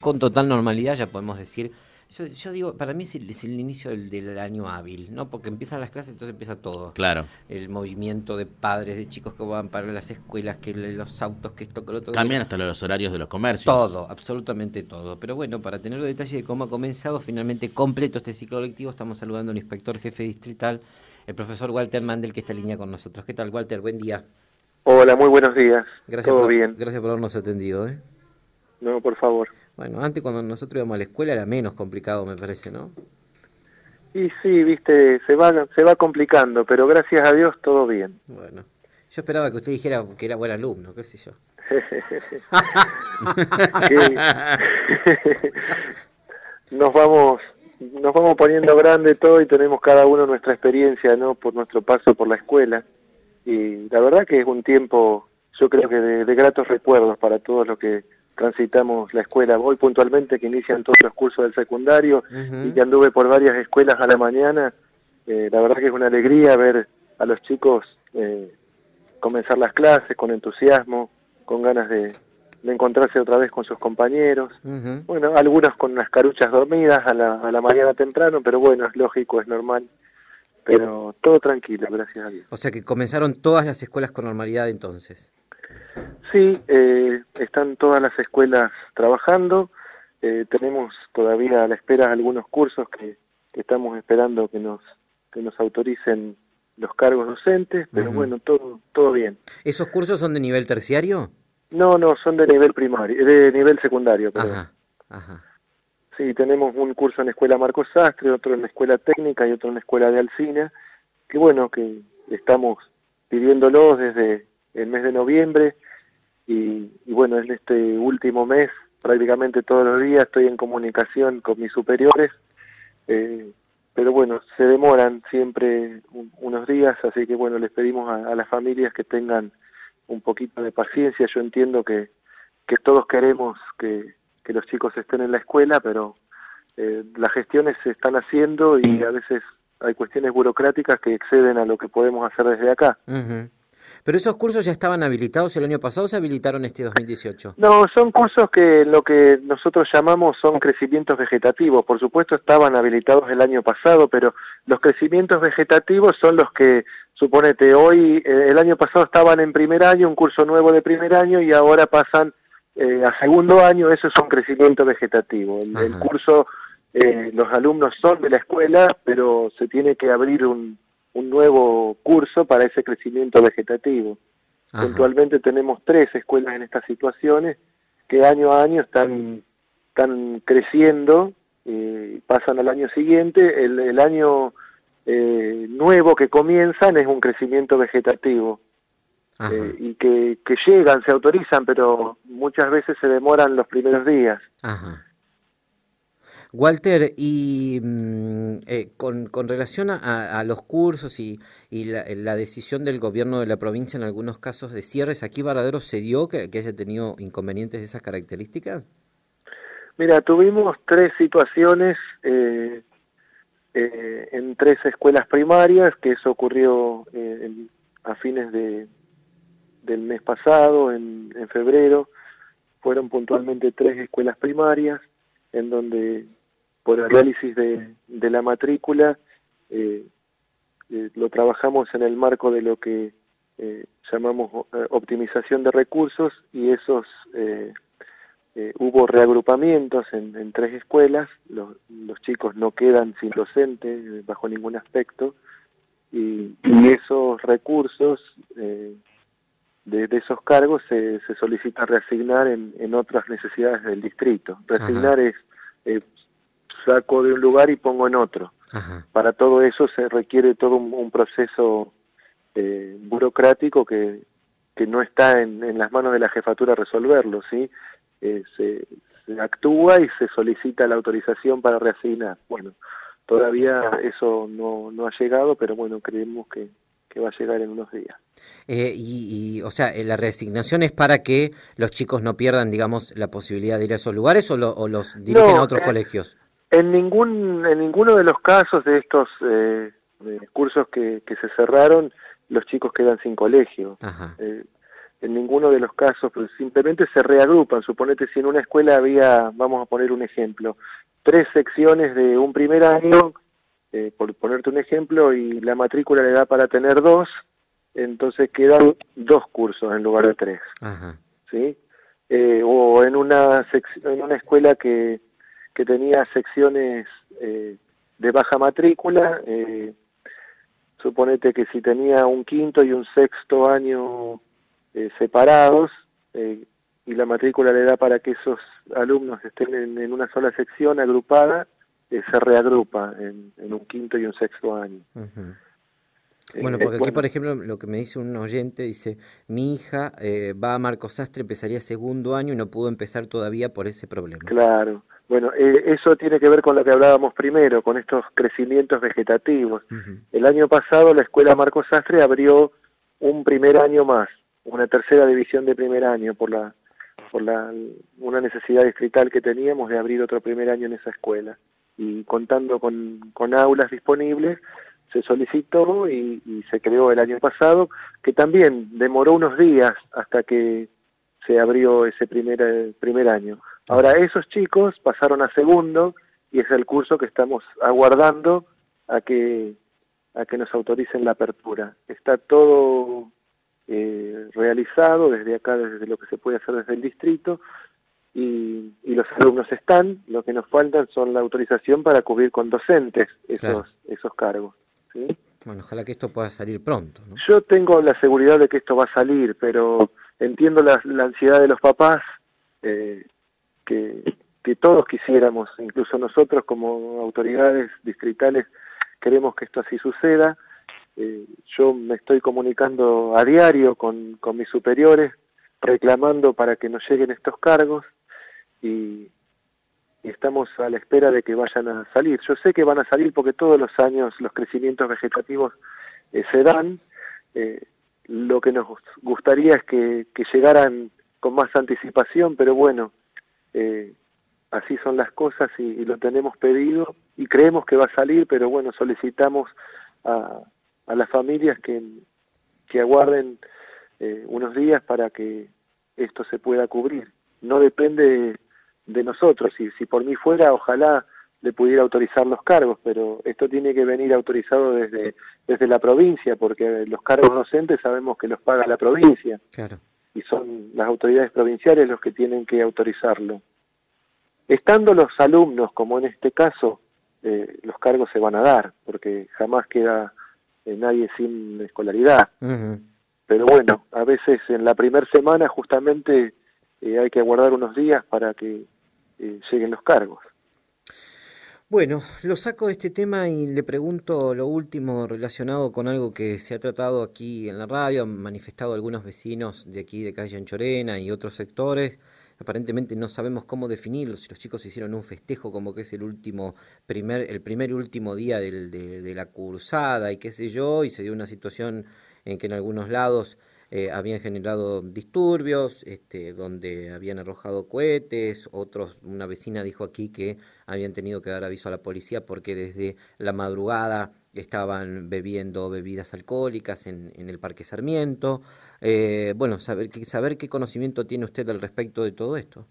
con total normalidad, ya podemos decir. Yo, yo digo, para mí es el, es el inicio del, del año hábil, ¿no? Porque empiezan las clases, entonces empieza todo. Claro. El movimiento de padres, de chicos que van para las escuelas, que los autos, que esto, que lo otro. Cambian hasta los horarios de los comercios. Todo, absolutamente todo. Pero bueno, para tener detalle de cómo ha comenzado finalmente completo este ciclo lectivo, estamos saludando al inspector jefe distrital, el profesor Walter Mandel, que está en línea con nosotros. ¿Qué tal, Walter? Buen día. Hola, muy buenos días. Gracias Todo por, bien. Gracias por habernos atendido, ¿eh? No, por favor. Bueno, antes cuando nosotros íbamos a la escuela era menos complicado, me parece, ¿no? Y sí, viste, se va, se va complicando, pero gracias a Dios todo bien. Bueno, yo esperaba que usted dijera que era buen alumno, qué sé yo. Nos vamos nos vamos poniendo grande todo y tenemos cada uno nuestra experiencia, ¿no? Por nuestro paso por la escuela. Y la verdad que es un tiempo, yo creo que de, de gratos recuerdos para todos los que transitamos la escuela. Hoy puntualmente que inician todos los cursos del secundario y que anduve por varias escuelas a la mañana, eh, la verdad que es una alegría ver a los chicos eh, comenzar las clases con entusiasmo, con ganas de, de encontrarse otra vez con sus compañeros. Bueno, algunos con unas caruchas dormidas a la, a la mañana temprano, pero bueno, es lógico, es normal. Pero todo tranquilo, gracias a Dios. O sea que comenzaron todas las escuelas con normalidad entonces. Sí, eh, están todas las escuelas trabajando. eh, tenemos todavía a la espera algunos cursos que, que estamos esperando que nos que nos autoricen los cargos docentes, pero bueno, todo todo bien. ¿Esos cursos son de nivel terciario? No, no, son de nivel primario, de nivel secundario, perdón. Ajá, ajá. Sí, tenemos un curso en la Escuela Marcos Sastre, otro en la Escuela Técnica y otro en la Escuela de Alcina, que bueno, que estamos pidiéndolos desde el mes de noviembre. Y, bueno, en este último mes prácticamente todos los días estoy en comunicación con mis superiores, eh, pero bueno, se demoran siempre un- unos días, así que bueno, les pedimos a, a las familias que tengan un poquito de paciencia, yo entiendo que, que todos queremos que, que los chicos estén en la escuela, pero eh, las gestiones se están haciendo y a veces hay cuestiones burocráticas que exceden a lo que podemos hacer desde acá. Pero esos cursos ya estaban habilitados el año pasado o se habilitaron este 2018. No, son cursos que lo que nosotros llamamos son crecimientos vegetativos. Por supuesto estaban habilitados el año pasado, pero los crecimientos vegetativos son los que, suponete, hoy, eh, el año pasado estaban en primer año, un curso nuevo de primer año, y ahora pasan eh, a segundo año, eso es un crecimiento vegetativo. El, el curso, eh, los alumnos son de la escuela, pero se tiene que abrir un, un nuevo curso para ese crecimiento vegetativo. Ajá. Puntualmente tenemos tres escuelas en estas situaciones que año a año están, están creciendo, eh, pasan al año siguiente, el, el año eh, nuevo que comienzan es un crecimiento vegetativo eh, y que, que llegan, se autorizan, pero muchas veces se demoran los primeros días. Ajá. Walter, y mm, eh, con, relación a, a los cursos y, y la, decisión del gobierno de la provincia en algunos casos de cierres, ¿aquí Varadero se dio que, haya tenido inconvenientes de esas características? Mira, tuvimos tres situaciones eh, eh, en tres escuelas primarias, que eso ocurrió eh, en- a fines de, del mes pasado, en febrero. Fueron puntualmente tres escuelas primarias, en donde por análisis de, la matrícula eh, eh, lo trabajamos en el marco de lo que eh, llamamos eh, optimización de recursos y esos... hubo reagrupamientos en, en tres escuelas, los, los chicos no quedan sin docente bajo ningún aspecto, y, y esos recursos de, de esos cargos se, se solicita reasignar en, en otras necesidades del distrito. Reasignar es eh, saco de un lugar y pongo en otro. Ajá. Para todo eso se requiere todo un, un proceso eh, burocrático que, que no está en, en las manos de la jefatura resolverlo, ¿sí? Eh, se, se actúa y se solicita la autorización para reasignar. Bueno, todavía eso no, no ha llegado, pero bueno, creemos que, que va a llegar en unos días. Eh, y, y, o sea, eh, la reasignación es para que los chicos no pierdan, digamos, la posibilidad de ir a esos lugares o, lo- o los dirigen No, a otros colegios. En ningún en ninguno de los casos de estos eh, de cursos que, que se cerraron, los chicos quedan sin colegio. Eh, en ninguno de los casos, pues simplemente se reagrupan. Suponete si en una escuela había, vamos a poner un ejemplo, tres secciones de un primer año, eh, por ponerte un ejemplo, y la matrícula le da para tener dos, entonces quedan dos cursos en lugar de tres. ¿sí? Eh, o en una, en una escuela que, que tenía secciones eh, de baja matrícula, eh, suponete que si tenía un quinto y un sexto año eh, separados y la matrícula le da para que esos alumnos estén en, una sola sección agrupada, eh, se reagrupa en, un quinto y un sexto año. Bueno, porque aquí, por ejemplo, lo que me dice un oyente, dice, mi hija va a Marcos Sastre, empezaría segundo año y no pudo empezar todavía por ese problema. Claro, bueno, eso tiene que ver con lo que hablábamos primero, con estos crecimientos vegetativos. El año pasado la Escuela Marcos Sastre abrió un primer año más, una tercera división de primer año por la por la una necesidad distrital que teníamos de abrir otro primer año en esa escuela y contando con, con aulas disponibles se solicitó y, se creó el año pasado que también demoró unos días hasta que se abrió ese primer primer año. Ahora esos chicos pasaron a segundo y es el curso que estamos aguardando a que a que nos autoricen la apertura. Está todo eh, realizado desde acá, desde lo que se puede hacer desde el distrito, y, los alumnos están, lo que nos faltan son la autorización para cubrir con docentes esos, esos cargos. Bueno, ojalá que esto pueda salir pronto. Yo tengo la seguridad de que esto va a salir, pero entiendo la, ansiedad de los papás, eh, que, que todos quisiéramos, incluso nosotros como autoridades distritales, queremos que esto así suceda, eh, yo me estoy comunicando a diario con, con mis superiores, reclamando para que nos lleguen estos cargos y, estamos a la espera de que vayan a salir. Yo sé que van a salir porque todos los años los crecimientos vegetativos eh, se dan. Eh, lo que nos gustaría es que, llegaran con más anticipación, pero bueno, así son las cosas y, y, lo tenemos pedido y creemos que va a salir, pero bueno, solicitamos a, a las familias que, que aguarden eh, unos días para que esto se pueda cubrir. No depende de, nosotros, si, si por mí fuera, ojalá le pudiera autorizar los cargos, pero esto tiene que venir autorizado desde, desde la provincia, porque los cargos docentes sabemos que los paga la provincia. Claro. Y son las autoridades provinciales los que tienen que autorizarlo. Estando los alumnos, como en este caso, eh, los cargos se van a dar, porque jamás queda eh, nadie sin escolaridad. Pero bueno, a veces en la primera semana justamente eh, hay que aguardar unos días para que eh, lleguen los cargos. Bueno, lo saco de este tema y le pregunto lo último relacionado con algo que se ha tratado aquí en la radio, han manifestado algunos vecinos de aquí de calle Anchorena y otros sectores aparentemente no sabemos cómo definirlo, si los chicos hicieron un festejo como que es el último primer, el primer y último día del, de, la cursada y qué sé yo, y se dio una situación en que en algunos lados eh, habían generado disturbios, este, donde habían arrojado cohetes, otros, una vecina dijo aquí que habían tenido que dar aviso a la policía porque desde la madrugada estaban bebiendo bebidas alcohólicas en, en el Parque Sarmiento. Eh, bueno, saber, saber qué conocimiento tiene usted al respecto de todo esto.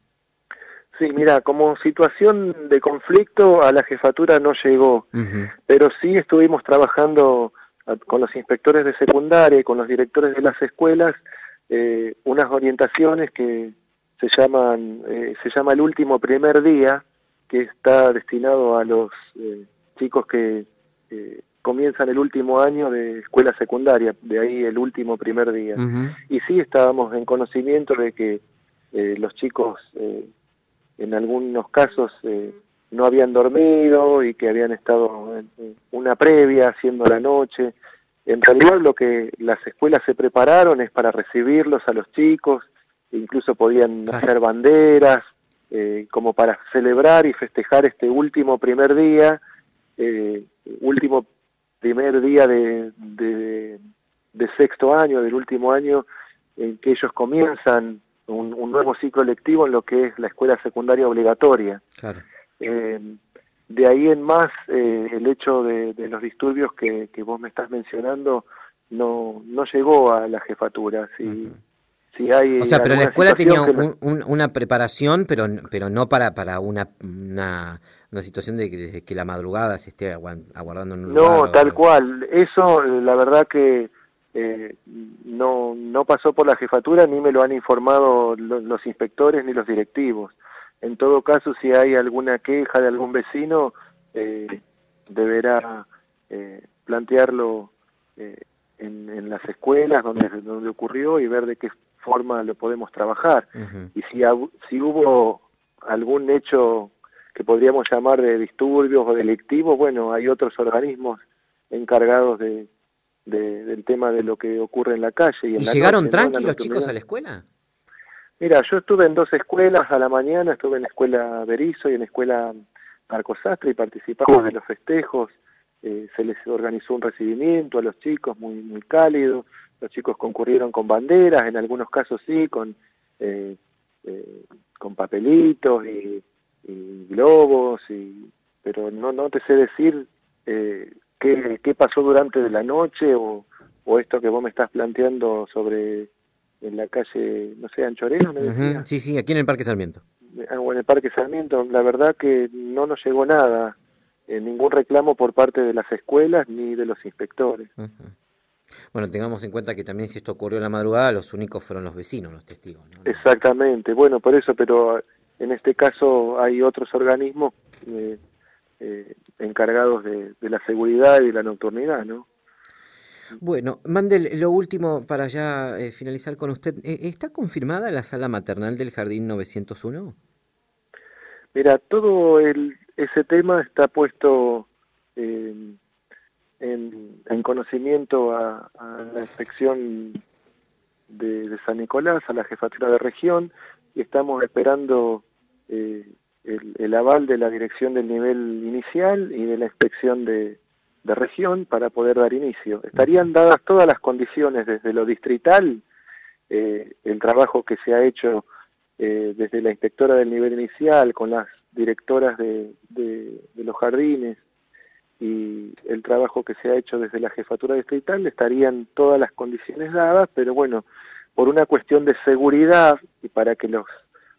Sí, mira, como situación de conflicto a la jefatura no llegó, pero sí estuvimos trabajando con los inspectores de secundaria y con los directores de las escuelas eh, unas orientaciones que se llaman eh, se llama el último primer día que está destinado a los chicos que comienzan el último año de escuela secundaria, de ahí el último primer día. Y sí estábamos en conocimiento de que eh, los chicos eh, en algunos casos eh, no habían dormido y que habían estado en una previa haciendo la noche. En realidad lo que las escuelas se prepararon es para recibirlos a los chicos, incluso podían hacer banderas, como para celebrar y festejar este último primer día, último primer día de, de, sexto año, del último año, en que ellos comienzan un, nuevo ciclo lectivo en lo que es la escuela secundaria obligatoria. Eh, de ahí en más, eh, el hecho de, los disturbios que, que, vos me estás mencionando no, no llegó a la jefatura. Si, si hay... O sea, pero la escuela tenía un- un- una preparación, pero, pero no para, para una, una, una situación de que, de que la madrugada se esté aguardando en un lugar. No, o- tal cual. Eso, eh, la verdad que eh, no, no pasó por la jefatura ni me lo han informado lo- los inspectores ni los directivos. En todo caso, si hay alguna queja de algún vecino, eh, deberá eh, plantearlo eh, en, en las escuelas donde, donde ocurrió y ver de qué forma lo podemos trabajar. Y si, si hubo algún hecho que podríamos llamar de disturbios o delictivos, bueno, hay otros organismos encargados de, de- del tema de lo que ocurre en la calle. ¿Y, en ¿Y la llegaron noche, tranquilos los chicos a la escuela? Mira, yo estuve en dos escuelas a la mañana, estuve en la escuela Berizo y en la escuela Marcos Sastre y participamos de los festejos. Eh, se les organizó un recibimiento a los chicos muy muy cálido. Los chicos concurrieron con banderas, en algunos casos sí, con eh, eh, con papelitos y, y globos, y, pero no no te sé decir eh, qué, qué pasó durante la noche o, o esto que vos me estás planteando sobre en la calle, no sé, Anchorena, me Ujú, decías. Sí, sí, aquí en el Parque Sarmiento. O en el Parque Sarmiento, la verdad que no nos llegó nada, eh, ningún reclamo por parte de las escuelas ni de los inspectores. Bueno, tengamos en cuenta que también si esto ocurrió en la madrugada, los únicos fueron los vecinos, los testigos. ¿no? Exactamente, bueno, por eso, pero en este caso hay otros organismos eh, eh, encargados de, de la seguridad y de la nocturnidad, ¿no? Bueno, Mandel, lo último para ya eh, finalizar con usted. Eh, ¿Está confirmada la sala maternal del Jardín 901? Mira, todo el, ese tema está puesto en, en conocimiento a, a la inspección de, San Nicolás, a la jefatura de región, y estamos esperando eh, el aval de la dirección del nivel inicial y de la inspección de, de región para poder dar inicio. Estarían dadas todas las condiciones desde lo distrital, eh, el trabajo que se ha hecho eh, desde la inspectora del nivel inicial, con las directoras de, de- de los jardines y el trabajo que se ha hecho desde la jefatura distrital, estarían todas las condiciones dadas, pero bueno, por una cuestión de seguridad y para que los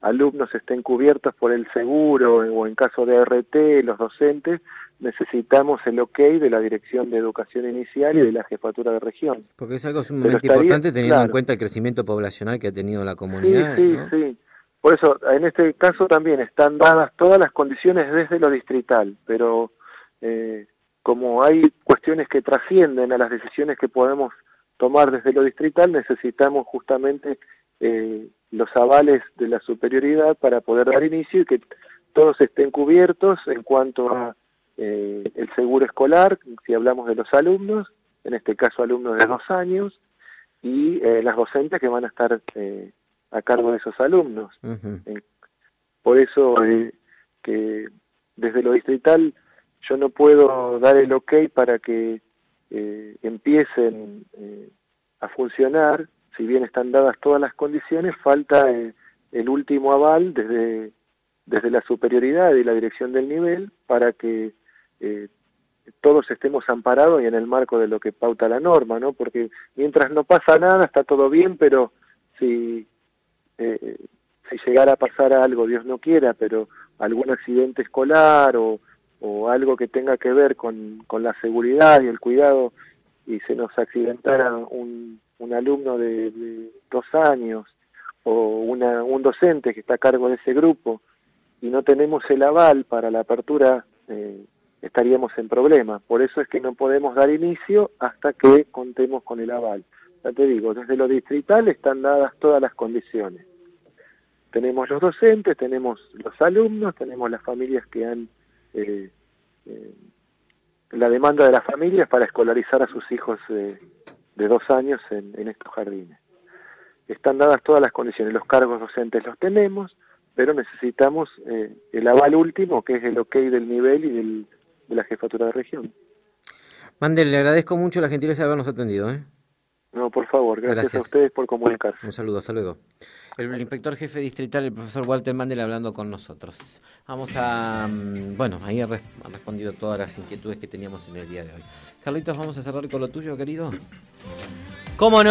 alumnos estén cubiertos por el seguro o en caso de RT, los docentes, necesitamos el ok de la Dirección de Educación Inicial y de la Jefatura de Región. Porque es algo sumamente estaría- importante teniendo en cuenta el crecimiento poblacional que ha tenido la Sí, comunidad. sí, ¿no? sí. Por eso, en este caso también están dadas todas las condiciones desde lo distrital, pero eh, como hay cuestiones que trascienden a las decisiones que podemos tomar desde lo distrital, necesitamos justamente eh, los avales de la superioridad para poder dar inicio y que todos estén cubiertos en cuanto a eh, el seguro escolar, si hablamos de los alumnos, en este caso alumnos de dos años, y eh, las docentes que van a estar eh, a cargo de esos alumnos. Ujú. Por eso eh, que desde lo distrital yo no puedo dar el ok para que eh, empiecen eh, a funcionar, si bien están dadas todas las condiciones, falta eh, el último aval desde, desde la superioridad y la dirección del nivel para que eh, todos estemos amparados y en el marco de lo que pauta la norma, ¿no? Porque mientras no pasa nada está todo bien, pero si eh, si llegara a pasar algo, Dios no quiera, pero algún accidente escolar o, o algo que tenga que ver con, con la seguridad y el cuidado y se nos accidentara un, un alumno de, dos años o una, un docente que está a cargo de ese grupo y no tenemos el aval para la apertura, eh, estaríamos en problema. Por eso es que no podemos dar inicio hasta que contemos con el aval. Ya te digo, desde lo distrital están dadas todas las condiciones. Tenemos los docentes, tenemos los alumnos, tenemos las familias que han... eh, eh, la demanda de las familias para escolarizar a sus hijos eh, de dos años en, en estos jardines. Están dadas todas las condiciones, los cargos docentes los tenemos, pero necesitamos eh, el aval último, que es el ok del nivel y del, de la jefatura de región. Mandel, le agradezco mucho la gentileza de habernos atendido. ¿eh? No, por favor, gracias, Gracias. a ustedes por comunicarse. Un saludo, hasta luego. El inspector jefe distrital, el profesor Walter Mandel, hablando con nosotros. Vamos a. mm, Bueno, ahí ha res- ha respondido todas las inquietudes que teníamos en el día de hoy. Carlitos, vamos a cerrar con lo tuyo, querido. ¿Cómo no?